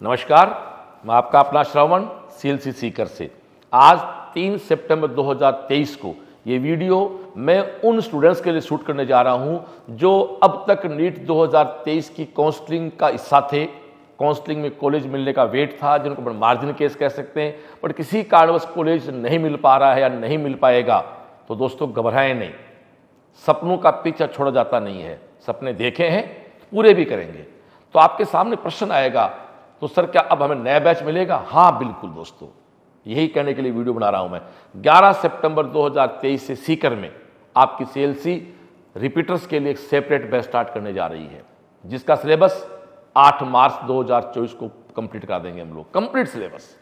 नमस्कार, मैं आपका अपना श्रवण सीएलसी सीकर से। आज 3 सितंबर 2023 को ये वीडियो मैं उन स्टूडेंट्स के लिए शूट करने जा रहा हूँ जो अब तक नीट 2023 की काउंसलिंग का हिस्सा थे। काउंसलिंग में कॉलेज मिलने का वेट था, जिनको अपन मार्जिन केस कह सकते हैं, बट किसी कारणवश कॉलेज नहीं मिल पा रहा है या नहीं मिल पाएगा तो दोस्तों घबराएँ नहीं। सपनों का पीछा छोड़ा जाता नहीं है। सपने देखे हैं, पूरे भी करेंगे। तो आपके सामने प्रश्न आएगा तो सर क्या अब हमें नया बैच मिलेगा? हाँ बिल्कुल दोस्तों। यही कहने के लिए वीडियो बना रहा हूँ मैं। 11 सितंबर 2023 से सीकर में आपकी सीएलसी रिपीटर्स के लिए एक सेपरेट बैच स्टार्ट करने जा रही है, जिसका सिलेबस 8 मार्च 2024 को कंप्लीट कर देंगे हम लोग। Complete syllabus.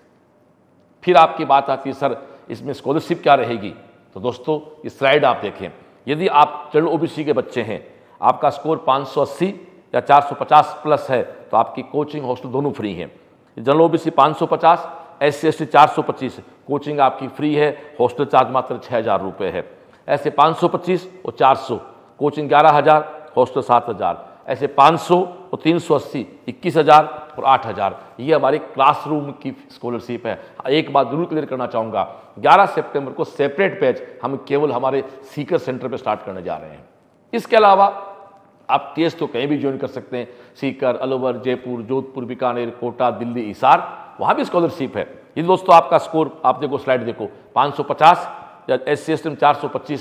फिर आपकी बात आती है, सर, इसमें स्कॉलरशिप क्या रहेगी? तो दोस्तों, ये स्लाइड आप देखें। यदि आप जनरल ओबीसी के बच्चे हैं, आपका स्कोर 580 या 450 प्लस है तो आपकी कोचिंग हॉस्टल दोनों फ्री हैं। General OBC 550 S C S T चार सौ पच्चीस, कोचिंग आपकी फ्री है, हॉस्टल चार्ज मात्र छः हज़ार रुपये है। ऐसे 525 और 400 कोचिंग ग्यारह हज़ार, हॉस्टल सात हज़ार। ऐसे 500 और 380 इक्कीस हज़ार और आठ हज़ार। ये हमारी क्लासरूम की स्कॉलरशिप है। एक बात ज़रूर क्लियर करना चाहूँगा 11 सितंबर को सेपरेट बैच हम केवल हमारे सीकर सेंटर पर स्टार्ट करने जा रहे हैं। इसके अलावा आप टेस्ट तो कहीं भी ज्वाइन कर सकते हैं। सीकर, अलवर, जयपुर, जोधपुर, बीकानेर, कोटा, दिल्ली, हिसार, वहाँ भी स्कॉलरशिप है। ये दोस्तों, आपका स्कोर आप देखो स्लाइड देखो 550 या एस सी एस टी में चार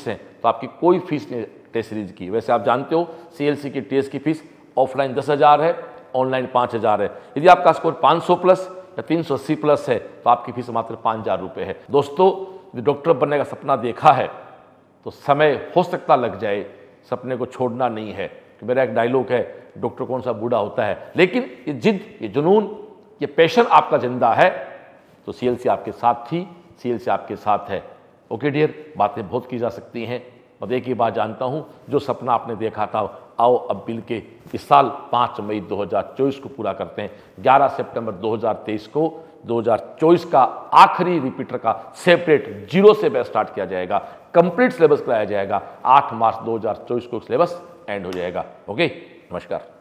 है तो आपकी कोई फ़ीस नहीं टेस्ट सीरीज़ की। वैसे आप जानते हो सी एल सी की टेस्ट की फ़ीस ऑफलाइन दस हज़ार है ऑनलाइन पाँच हज़ार है। यदि आपका स्कोर पाँच सौ प्लस या तीन सौ अस्सी प्लस है तो आपकी फ़ीस मात्र पाँच हज़ार रुपये है। दोस्तों यदि डॉक्टर बनने का सपना देखा है तो समय हो सकता लग जाए, सपने को छोड़ना नहीं है। मेरा एक डायलॉग है डॉक्टर कौन सा बूढ़ा होता है। लेकिन ये जिद, ये जुनून, ये पैशन आपका ज़िंदा है। तो सीएलसी आपके साथ थी सीएलसी आपके साथ है। ओके डियर बातें बहुत की जा सकती हैं। और एक ही बात जानता हूँ, जो सपना आपने देखा था, आओ अब बिल के इस साल 5 मई 2024 को पूरा करते हैं। 11 सितंबर 2023 को 2024 का आखिरी रिपीटर का सेपरेट ज़ीरो से स्टार्ट किया जाएगा। कंप्लीट सिलेबस कराया जाएगा। 8 मार्च 2024 को सिलेबस एंड हो जाएगा। ओके नमस्कार।